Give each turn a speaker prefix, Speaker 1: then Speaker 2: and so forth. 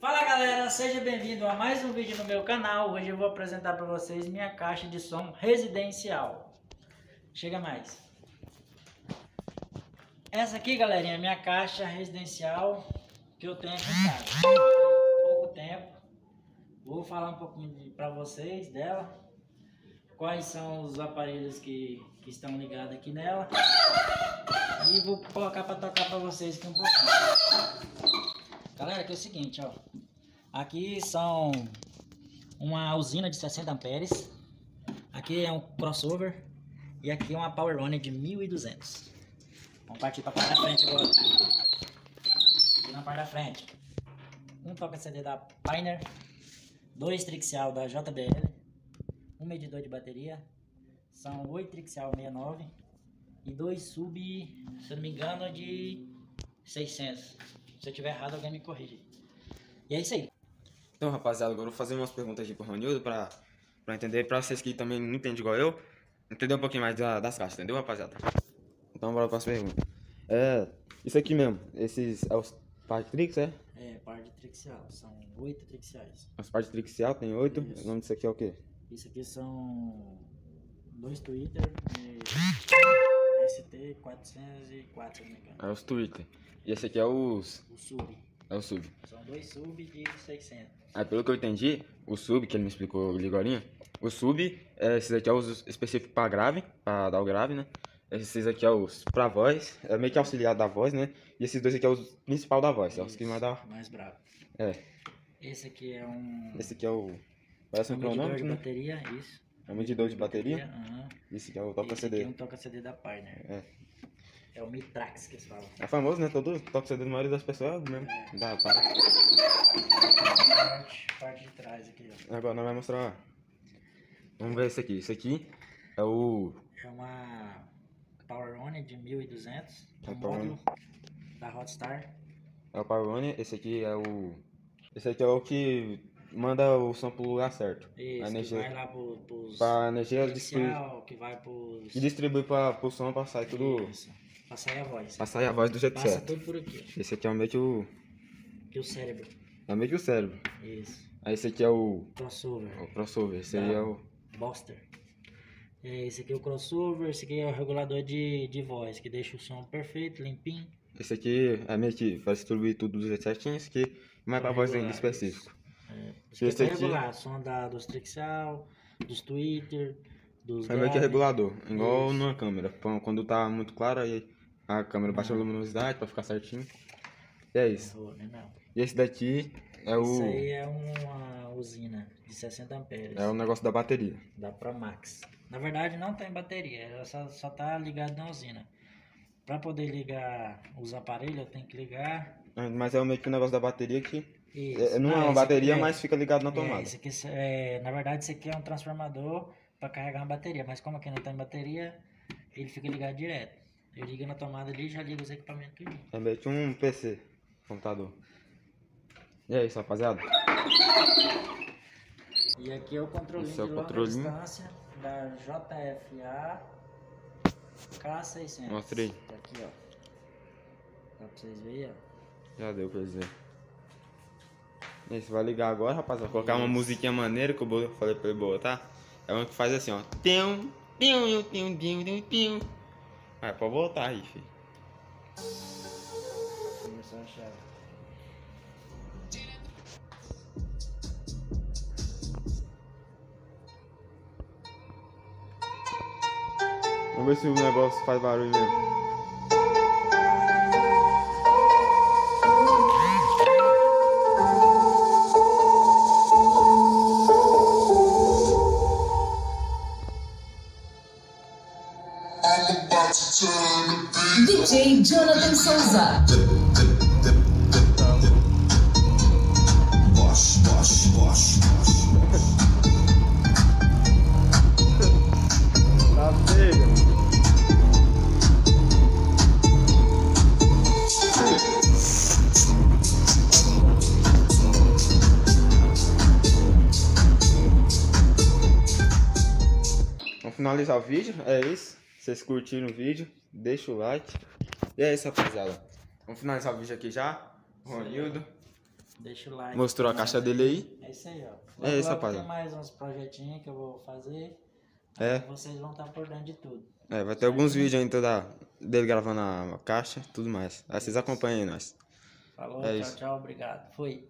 Speaker 1: Fala galera, seja bem-vindo a mais um vídeo no meu canal. Hoje eu vou apresentar para vocês minha caixa de som residencial. Chega mais. Essa aqui, galerinha, é minha caixa residencial que eu tenho aqui em casa. Pouco tempo. Vou falar um pouquinho para vocês dela. Quais são os aparelhos que, que estão ligados aqui nela. E vou colocar para tocar para vocês aqui um pouquinho. Galera, aqui é o seguinte, ó. Aqui são uma usina de 60 amperes. Aqui é um crossover. E aqui é uma Power One de 1200. Vamos partir para a parte da frente agora. Aqui na parte da frente. Um toca CD da Pioneer. Dois Trixial da JBL. Um medidor de bateria. São 8 Trixial 69. E dois sub, se eu não me engano, de 600. Se eu tiver errado, alguém me corrige. E é isso aí.
Speaker 2: Então, rapaziada, agora eu vou fazer umas perguntas aqui pro Ronildo pra, pra entender, pra vocês que também não entendem igual eu, entender um pouquinho mais da, das caixas, entendeu, rapaziada? Então, bora pra pergunta. É, isso aqui mesmo, esses é os parte trix, é?
Speaker 1: É, par de trixial. São oito trixiais.
Speaker 2: As partes trixial tem oito, o nome disso aqui é o quê?
Speaker 1: Isso aqui são dois Twitter e ST404, se não me engano.
Speaker 2: É os Twitter. E esse aqui é os,
Speaker 1: O sub.
Speaker 2: é o sub.
Speaker 1: São dois sub de 600.
Speaker 2: Aí, pelo que eu entendi, o sub, que ele me explicou ali agora, o sub, é, esses aqui é os específicos pra grave, pra dar o grave, né? Esses aqui é os pra voz, é meio que auxiliar da voz, né? E esses dois aqui é os principal da voz, é os que mais dá.
Speaker 1: Mais bravo.
Speaker 2: É,
Speaker 1: Esse aqui é um,
Speaker 2: esse aqui é o. Parece
Speaker 1: um
Speaker 2: um cronômetro, né?
Speaker 1: bateria, isso.
Speaker 2: É um medidor de bateria.
Speaker 1: Aham.
Speaker 2: Esse aqui é o toca
Speaker 1: Esse aqui
Speaker 2: CD.
Speaker 1: é um toca CD da Pioneer.
Speaker 2: É.
Speaker 1: É o Mitrax que eles falam.
Speaker 2: É famoso, né? Todo toca CD da maioria das pessoas é mesmo. Dá, para.
Speaker 1: Parte, parte de trás aqui, ó.
Speaker 2: Agora nós vamos mostrar. Vamos ver esse aqui. Esse aqui é o.
Speaker 1: É uma Power One de 1200.
Speaker 2: É
Speaker 1: um módulo da Hotstar.
Speaker 2: É o Power One. Esse aqui é o. Esse aqui é o que manda o som pro lugar certo.
Speaker 1: Isso,
Speaker 2: a
Speaker 1: que
Speaker 2: energia.
Speaker 1: vai lá pro, pros
Speaker 2: Pra energia
Speaker 1: inicial, que vai pros...
Speaker 2: E distribui pra, pro som pra sair tudo.
Speaker 1: Isso, pra sair a voz.
Speaker 2: Pra sair a voz do jeito
Speaker 1: Passa
Speaker 2: certo.
Speaker 1: tudo por aqui,
Speaker 2: Esse aqui é meio que o.
Speaker 1: que o cérebro.
Speaker 2: É meio que o cérebro.
Speaker 1: Isso,
Speaker 2: Aí esse aqui é o.
Speaker 1: crossover.
Speaker 2: O crossover. Esse aí é o.
Speaker 1: Boster. É, esse aqui é o crossover, esse aqui é o regulador de, de voz, que deixa o som perfeito, limpinho.
Speaker 2: Esse aqui é meio que vai distribuir tudo do jeito certinho. Esse aqui mais pra voz específico.
Speaker 1: É, aqui é
Speaker 2: aqui-
Speaker 1: regular, som da, dos Trixal, dos Twitter, dos
Speaker 2: É meio que
Speaker 1: grave.
Speaker 2: regulador, igual
Speaker 1: Isso.
Speaker 2: numa câmera. Quando- tá muito claro, aí a câmera baixa a luminosidade pra ficar certinho. E é isso.
Speaker 1: Né, não?
Speaker 2: E esse daqui é
Speaker 1: Isso
Speaker 2: o.
Speaker 1: aí é uma usina de 60 amperes.
Speaker 2: É o negócio da bateria.
Speaker 1: da Promax. Na verdade não tem bateria, ela só, só tá ligado na usina. Para poder ligar os aparelhos, eu tenho que ligar.
Speaker 2: É, Mas é meio que o negócio da bateria que.
Speaker 1: Isso.
Speaker 2: é- não é
Speaker 1: Ah,
Speaker 2: uma bateria,
Speaker 1: aqui é-
Speaker 2: mas fica ligado na
Speaker 1: é,
Speaker 2: tomada.
Speaker 1: esse aqui, é, na verdade, esse aqui é um transformador para carregar uma bateria, mas como aqui não tem bateria, ele fica ligado direto. Eu ligo na tomada ali e já ligo os equipamentos tudinho.
Speaker 2: É meio que um PC, computador. E é isso, rapaziada.
Speaker 1: E aqui é o controlinho
Speaker 2: Esse é o
Speaker 1: de
Speaker 2: controlinho.
Speaker 1: distância da JFA K600.
Speaker 2: Mostra aí.
Speaker 1: Tá aqui, ó. Dá pra vocês verem, ó.
Speaker 2: Já deu pra dizer. Você vai ligar agora, rapaz. Vai colocar uma musiquinha maneira que eu falei pra ele botar. É uma que faz assim, ó. Tem, tem, tem, tem, tem, tem. Vai, pode botar aí, filho.
Speaker 1: Começou a chave.
Speaker 2: Vamos ver se o negócio faz barulho mesmo.
Speaker 3: DJ Jonathan Souza.
Speaker 2: Tá chega. Vamos finalizar o vídeo, é isso. Vocês curtiram o vídeo, deixa o like. E é isso, rapaziada. Vamos finalizar o vídeo aqui já. Ronildo.
Speaker 1: Deixa o like.
Speaker 2: Mostrou a caixa dele aí.
Speaker 1: É isso aí, ó.
Speaker 2: É
Speaker 1: Logo,
Speaker 2: isso,
Speaker 1: logo
Speaker 2: rapaziada.
Speaker 1: Tem mais uns projetinhos que eu vou fazer.
Speaker 2: É.
Speaker 1: Vocês vão estar por dentro de tudo.
Speaker 2: É, vai ter alguns vídeos ainda da, dele gravando a caixa e tudo mais. Aí vocês acompanhem nós.
Speaker 1: Falou,
Speaker 2: É
Speaker 1: tchau,
Speaker 2: isso.
Speaker 1: tchau, obrigado. Fui.